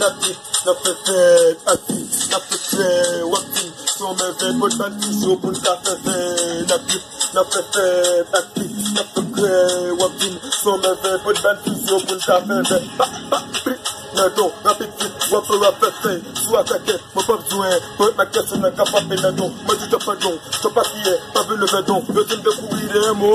napi, napi fe ati, napi fe wati, son men fe pot pati, sou pou nta fe fe napi, napi fe ati, napi fe wati, son men fe pot pati, sou pou nta fe fe pa, pa, pri, nan don, napi fi, wapo wape fe, sou atake, mwen pap zwen, mwen ma kese nan kapap me nan don, mwen di te tapan don, Te pa e, pa ve le ve don, yo tin de kou ile mo,